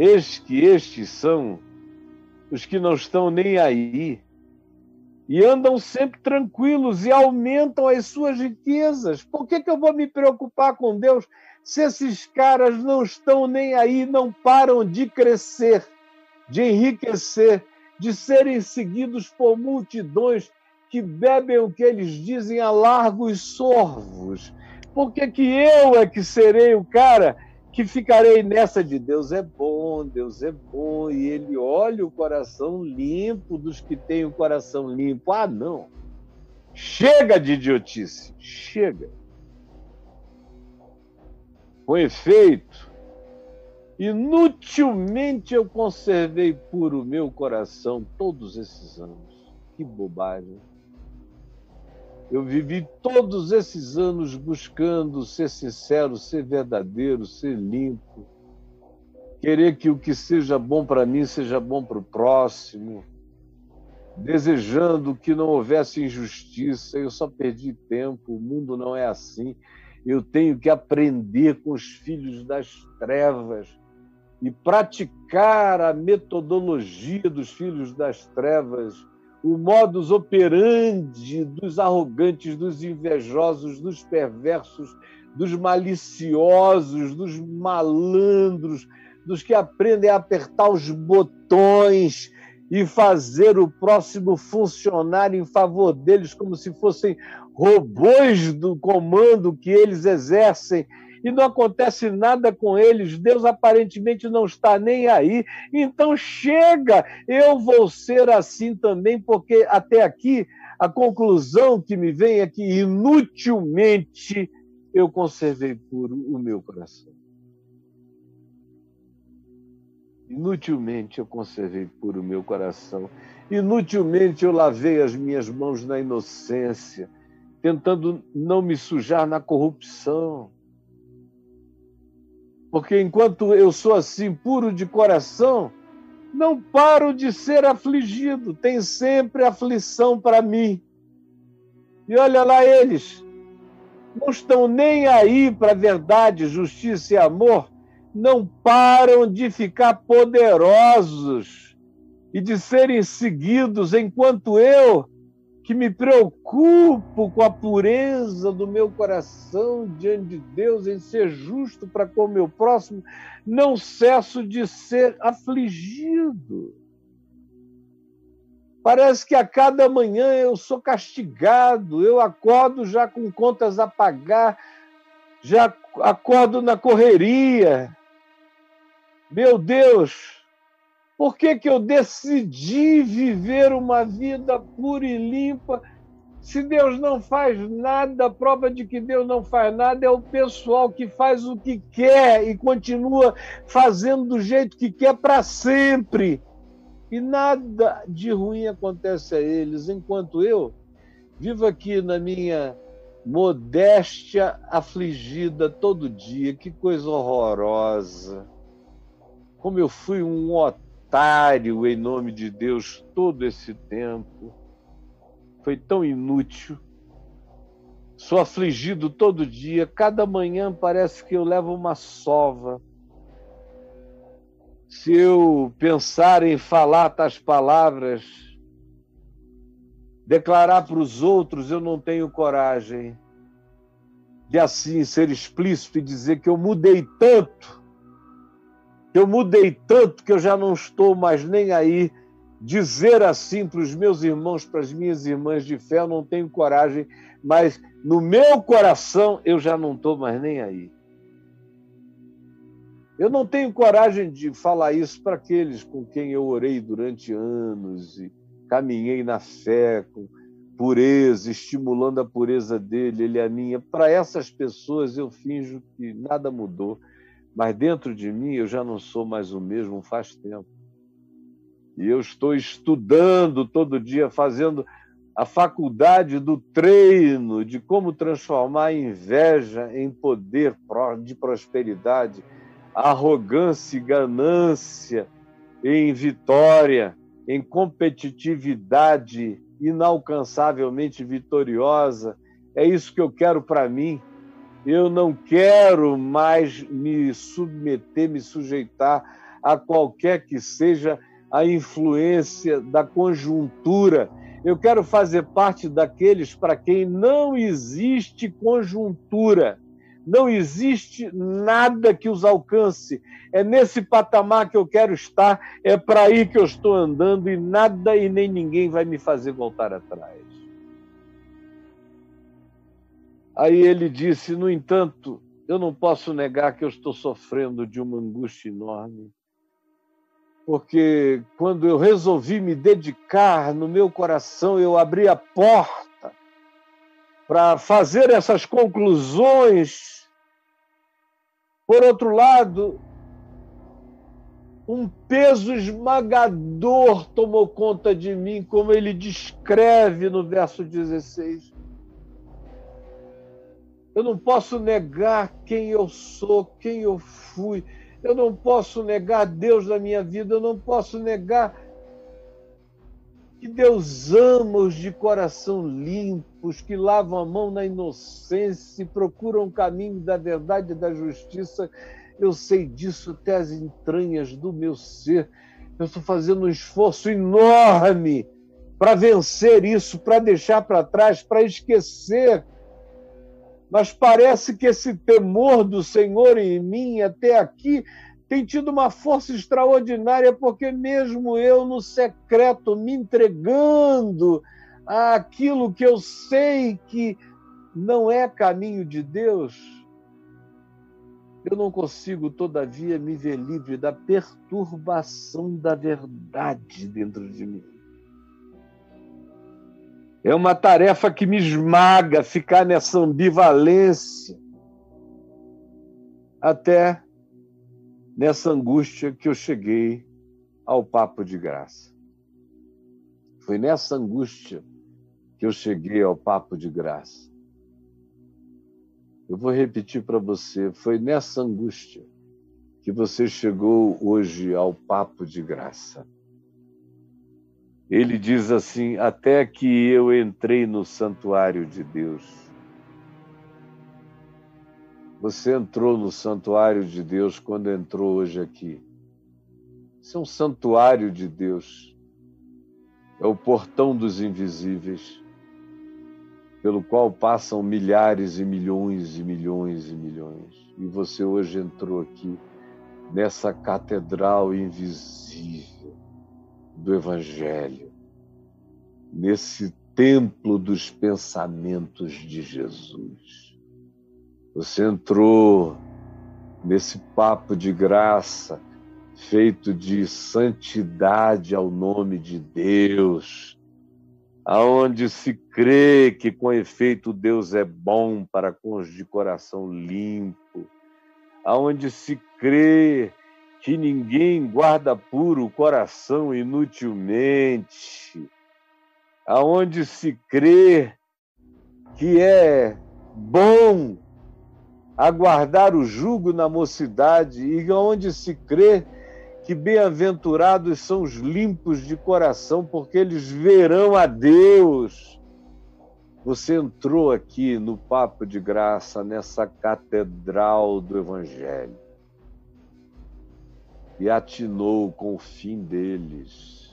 Eis que estes são os que não estão nem aí e andam sempre tranquilos e aumentam as suas riquezas. Por que, que eu vou me preocupar com Deus se esses caras não estão nem aí, não param de crescer, de enriquecer, de serem seguidos por multidões que bebem o que eles dizem a largos sorvos? Por que, que eu é que serei o cara que ficarei nessa de Deus é bom, Deus é bom, e ele olha o coração limpo dos que têm o coração limpo. Ah, não. Chega de idiotice, chega. Com efeito, inutilmente eu conservei puro meu coração todos esses anos. Que bobagem. Eu vivi todos esses anos buscando ser sincero, ser verdadeiro, ser limpo, querer que o que seja bom para mim seja bom para o próximo, desejando que não houvesse injustiça. Eu só perdi tempo, o mundo não é assim. Eu tenho que aprender com os filhos das trevas e praticar a metodologia dos filhos das trevas o modus operandi dos arrogantes, dos invejosos, dos perversos, dos maliciosos, dos malandros, dos que aprendem a apertar os botões e fazer o próximo funcionar em favor deles como se fossem robôs do comando que eles exercem e não acontece nada com eles, Deus aparentemente não está nem aí. Então chega, eu vou ser assim também, porque até aqui a conclusão que me vem é que inutilmente eu conservei puro o meu coração. Inutilmente eu conservei puro o meu coração. Inutilmente eu lavei as minhas mãos na inocência, tentando não me sujar na corrupção. Porque enquanto eu sou assim, puro de coração, não paro de ser afligido, tem sempre aflição para mim. E olha lá eles, não estão nem aí para verdade, justiça e amor, não param de ficar poderosos e de serem seguidos, enquanto eu que me preocupo com a pureza do meu coração diante de Deus, em ser justo para com o meu próximo, não cesso de ser afligido. Parece que a cada manhã eu sou castigado, eu acordo já com contas a pagar, já acordo na correria. Meu Deus, por que, que eu decidi viver uma vida pura e limpa? Se Deus não faz nada, a prova de que Deus não faz nada é o pessoal que faz o que quer e continua fazendo do jeito que quer para sempre. E nada de ruim acontece a eles, enquanto eu vivo aqui na minha modéstia afligida todo dia. Que coisa horrorosa. Como eu fui um otário em nome de Deus todo esse tempo. Foi tão inútil. Sou afligido todo dia. Cada manhã parece que eu levo uma sova. Se eu pensar em falar tais palavras, declarar para os outros, eu não tenho coragem de assim ser explícito e dizer que eu mudei tanto eu mudei tanto que eu já não estou mais nem aí. Dizer assim para os meus irmãos, para as minhas irmãs de fé, eu não tenho coragem, mas no meu coração eu já não estou mais nem aí. Eu não tenho coragem de falar isso para aqueles com quem eu orei durante anos e caminhei na fé com pureza, estimulando a pureza dele, ele a minha. Para essas pessoas eu finjo que nada mudou. Mas dentro de mim eu já não sou mais o mesmo faz tempo. E eu estou estudando todo dia, fazendo a faculdade do treino de como transformar a inveja em poder de prosperidade, arrogância e ganância em vitória, em competitividade inalcançavelmente vitoriosa. É isso que eu quero para mim. Eu não quero mais me submeter, me sujeitar a qualquer que seja a influência da conjuntura. Eu quero fazer parte daqueles para quem não existe conjuntura, não existe nada que os alcance. É nesse patamar que eu quero estar, é para aí que eu estou andando e nada e nem ninguém vai me fazer voltar atrás. Aí ele disse: No entanto, eu não posso negar que eu estou sofrendo de uma angústia enorme porque quando eu resolvi me dedicar no meu coração, eu abri a porta para fazer essas conclusões. Por outro lado, um peso esmagador tomou conta de mim, como ele descreve no verso 16. Eu não posso negar quem eu sou, quem eu fui eu não posso negar Deus na minha vida, eu não posso negar que Deus ama os de coração limpos, que lavam a mão na inocência e procuram o caminho da verdade e da justiça. Eu sei disso até as entranhas do meu ser. Eu estou fazendo um esforço enorme para vencer isso, para deixar para trás, para esquecer mas parece que esse temor do Senhor em mim até aqui tem tido uma força extraordinária, porque mesmo eu no secreto me entregando àquilo que eu sei que não é caminho de Deus, eu não consigo, todavia, me ver livre da perturbação da verdade dentro de mim. É uma tarefa que me esmaga ficar nessa ambivalência até nessa angústia que eu cheguei ao papo de graça. Foi nessa angústia que eu cheguei ao papo de graça. Eu vou repetir para você, foi nessa angústia que você chegou hoje ao papo de graça. Ele diz assim: Até que eu entrei no santuário de Deus. Você entrou no santuário de Deus quando entrou hoje aqui. Isso é um santuário de Deus. É o portão dos invisíveis, pelo qual passam milhares e milhões e milhões e milhões. E você hoje entrou aqui nessa catedral invisível do Evangelho, nesse templo dos pensamentos de Jesus. Você entrou nesse papo de graça, feito de santidade ao nome de Deus, aonde se crê que com efeito Deus é bom para com os de coração limpo, aonde se crê que ninguém guarda puro o coração inutilmente, aonde se crê que é bom aguardar o jugo na mocidade e onde se crê que bem-aventurados são os limpos de coração, porque eles verão a Deus. Você entrou aqui no Papo de Graça, nessa catedral do Evangelho e atinou com o fim deles.